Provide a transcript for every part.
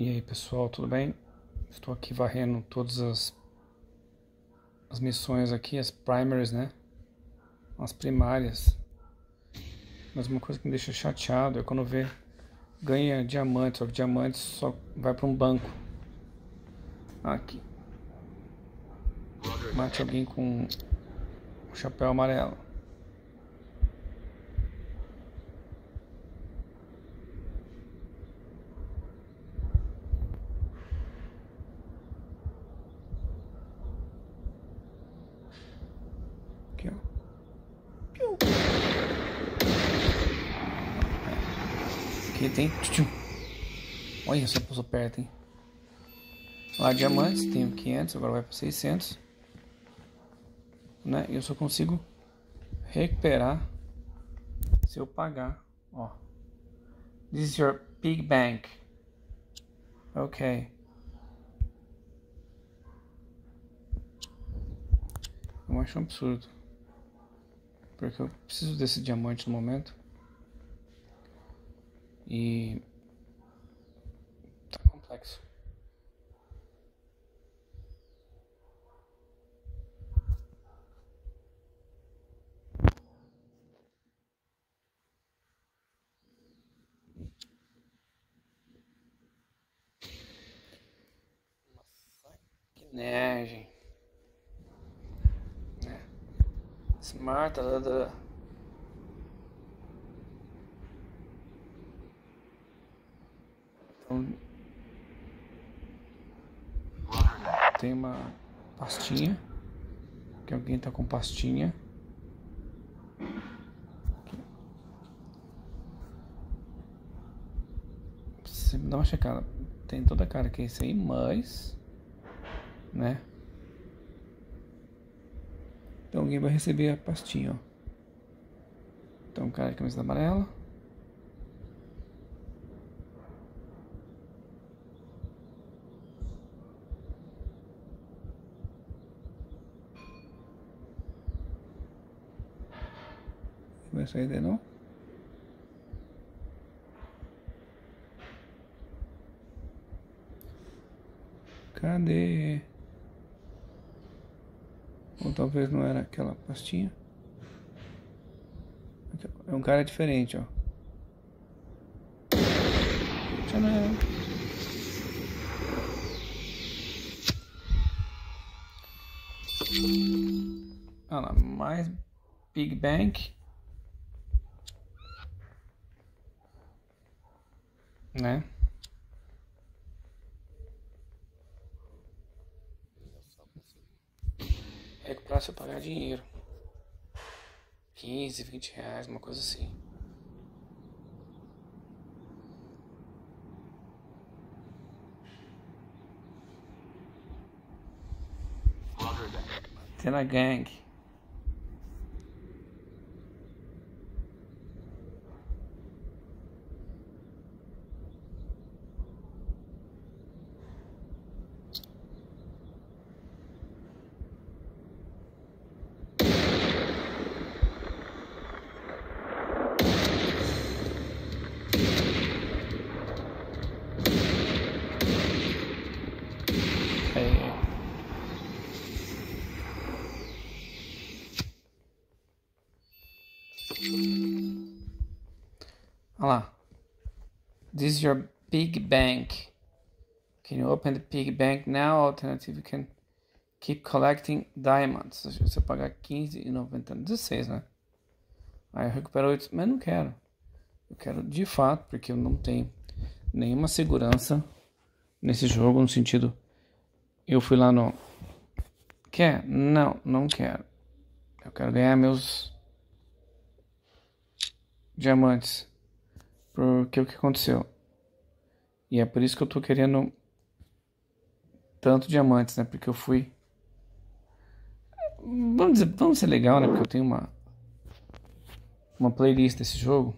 E aí pessoal, tudo bem? Estou aqui varrendo todas as, as missões aqui, as primaries, né? As primárias. Mas uma coisa que me deixa chateado é quando vê ganha diamantes, só que diamantes só vai para um banco. Aqui. Mate alguém com o chapéu amarelo. Aqui, ó. Piu. Tem. Olha, só passou perto, hein? Lá, diamantes, tenho 500, agora vai para 600. Né? Eu só consigo recuperar se eu pagar. Ó. This is your pig bank. Ok. Eu acho um absurdo. Porque eu preciso desse diamante no momento. E. Tá complexo. Sacanagem. É. Smart, da, da. Então, tem uma pastinha. Que alguém tá com pastinha. Você dá uma checada. Tem toda a cara que é isso aí, mas. Né? Então alguém vai receber a pastinha, ó. Então, cara de camisa amarela. Vai sair de não? Cadê? Ou talvez não era aquela pastinha. É um cara diferente, ó. Tcharam. Olha lá, mais Big Bang. Né? recuperar se eu pagar dinheiro. 15, 20 reais, uma coisa assim. Tem na gangue. É. Olha lá. This is your pig bank. Can you open the pig bank now? Alternative, you can keep collecting diamonds. Se você pagar 15,90, 16, né? Aí eu recupero 8, mas não quero. Eu quero de fato, porque eu não tenho nenhuma segurança nesse jogo, no sentido eu fui lá no. Quer? Não, não quero. Eu quero ganhar meus diamantes. Porque o que aconteceu? E é por isso que eu tô querendo tanto diamantes, né? Porque eu fui. Vamos dizer, vamos ser legal, né? Porque eu tenho uma uma playlist desse jogo.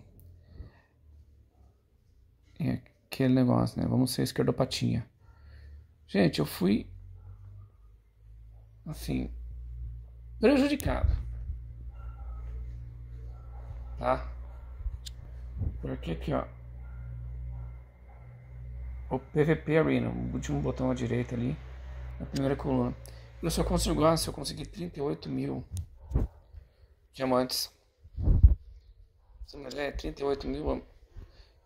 É aquele negócio, né? Vamos ser esquerdopatinha. Gente, eu fui assim, prejudicado. Tá? Porque aqui, ó. o PVP Arena, o último botão à direita ali, na primeira coluna. Eu só consigo, ah, se eu conseguir 38 mil diamantes. Se não é 38 mil, eu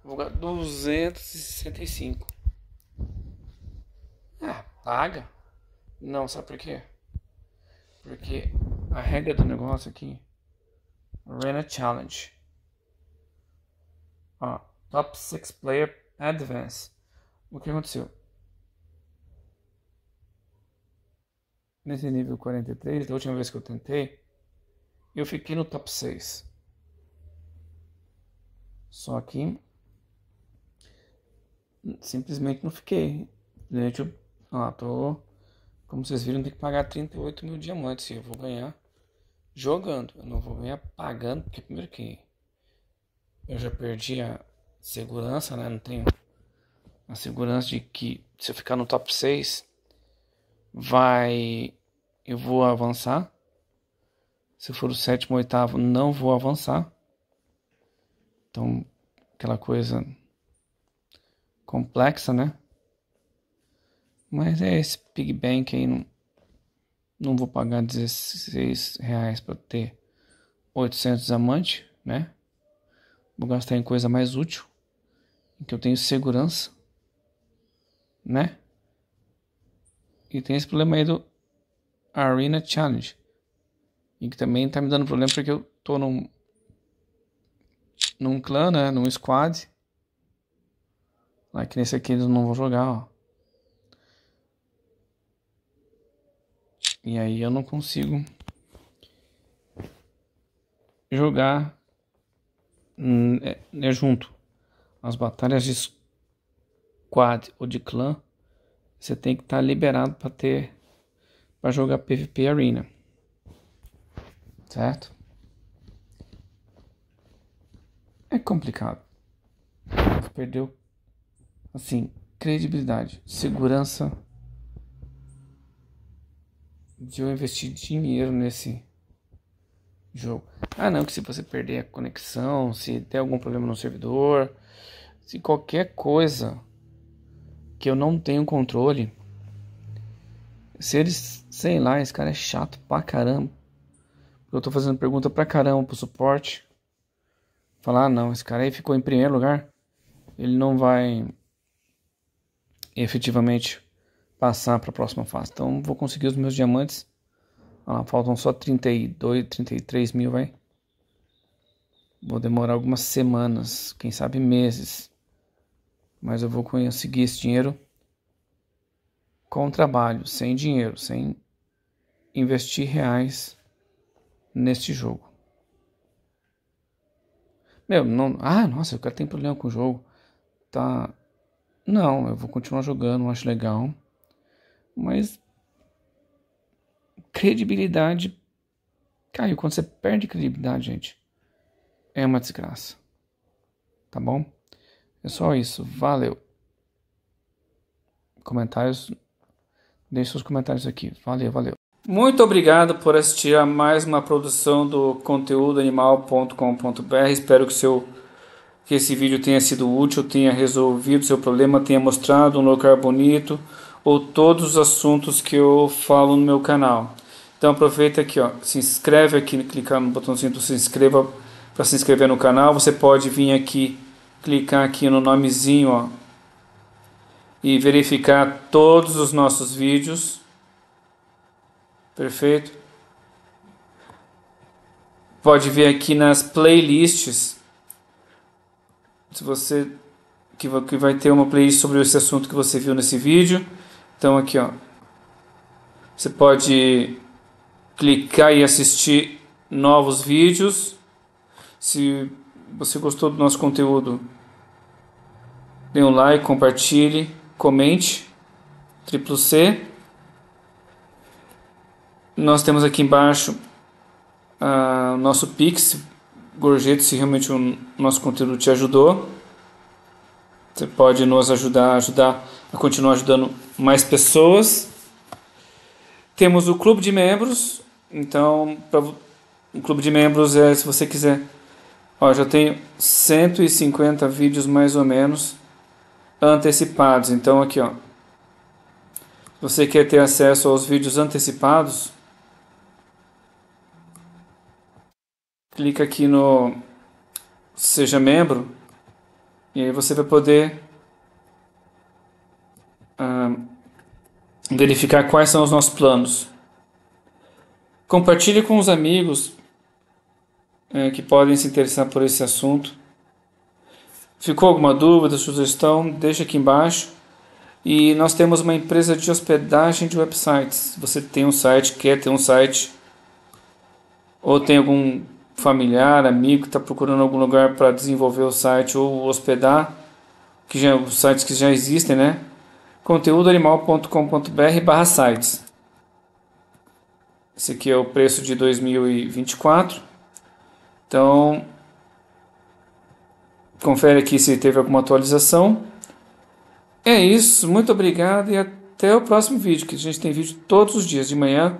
vou ganhar 265. Ah, paga? Não, sabe por quê? Porque a regra do negócio aqui, Arena Challenge. Ó, Top 6 Player Advance. O que aconteceu? Nesse nível 43, da última vez que eu tentei, eu fiquei no top 6. Só que simplesmente não fiquei. Gente, eu, ó, tô, como vocês viram, tem que pagar 38 mil diamantes. E eu vou ganhar jogando. Eu não vou ganhar pagando, porque primeiro que eu já perdi a segurança, né? Não tenho a segurança de que se eu ficar no top 6, vai. Eu vou avançar. Se for o sétimo oitavo, não vou avançar. Então, aquela coisa complexa, né? Mas é esse Pig Bank aí, não, não vou pagar 16 reais para ter 800 diamantes, né? Vou gastar em coisa mais útil, em que eu tenho segurança, né? E tem esse problema aí do Arena Challenge. E que também tá me dando problema porque eu tô num num clã, né, num squad. Lá que nesse aqui eles não vão jogar, ó. E aí eu não consigo jogar é, é junto. As batalhas de squad ou de clã, você tem que estar tá liberado para ter para jogar PVP Arena. Certo? É complicado. Perdeu assim, credibilidade, segurança de eu investir dinheiro nesse jogo. Ah, não, que se você perder a conexão, se der algum problema no servidor, se qualquer coisa que eu não tenho controle, se eles, sei lá, esse cara é chato pra caramba. Eu tô fazendo pergunta pra caramba pro suporte. Falar, ah, não, esse cara aí ficou em primeiro lugar. Ele não vai efetivamente passar para a próxima fase. Então vou conseguir os meus diamantes ah, faltam só 32, 33 mil, vai. Vou demorar algumas semanas, quem sabe meses. Mas eu vou conseguir esse dinheiro com trabalho, sem dinheiro, sem investir reais neste jogo. Meu, não. Ah, nossa, o cara tem problema com o jogo. Tá. Não, eu vou continuar jogando, acho legal. Mas credibilidade caiu. Quando você perde credibilidade, gente, é uma desgraça. Tá bom? É só isso. Valeu. Comentários. Deixe seus comentários aqui. Valeu, valeu. Muito obrigado por assistir a mais uma produção do conteúdoanimal.com.br. Espero que, seu, que esse vídeo tenha sido útil, tenha resolvido seu problema, tenha mostrado um lugar bonito ou todos os assuntos que eu falo no meu canal. Então aproveita aqui, ó, se inscreve aqui, clicar no botãozinho do se inscreva para se inscrever no canal. Você pode vir aqui, clicar aqui no nomezinho, ó, e verificar todos os nossos vídeos. Perfeito? Pode vir aqui nas playlists. Se você que vai ter uma playlist sobre esse assunto que você viu nesse vídeo. Então aqui, ó. Você pode clicar e assistir novos vídeos. Se você gostou do nosso conteúdo, dê um like, compartilhe, comente. Triplo C. Nós temos aqui embaixo uh, o nosso Pix, gorjeta, se realmente o nosso conteúdo te ajudou. Você pode nos ajudar, ajudar a continuar ajudando mais pessoas. Temos o clube de membros, então, para um clube de membros é se você quiser. Ó, já tenho 150 vídeos mais ou menos antecipados. Então aqui, ó. Você quer ter acesso aos vídeos antecipados? Clica aqui no seja membro e aí você vai poder verificar quais são os nossos planos. Compartilhe com os amigos é, que podem se interessar por esse assunto. Ficou alguma dúvida, sugestão? Deixa aqui embaixo. E nós temos uma empresa de hospedagem de websites. Você tem um site, quer ter um site, ou tem algum familiar, amigo que está procurando algum lugar para desenvolver o site ou hospedar, que já os sites que já existem, né? conteúdoanimal.com.br barra sites. Esse aqui é o preço de 2024. Então, confere aqui se teve alguma atualização. É isso, muito obrigado e até o próximo vídeo, que a gente tem vídeo todos os dias, de manhã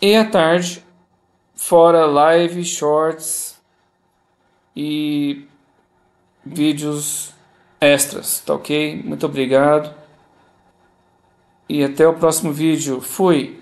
e à tarde, fora live, shorts e vídeos extras, tá ok? Muito obrigado e até o próximo vídeo. Fui!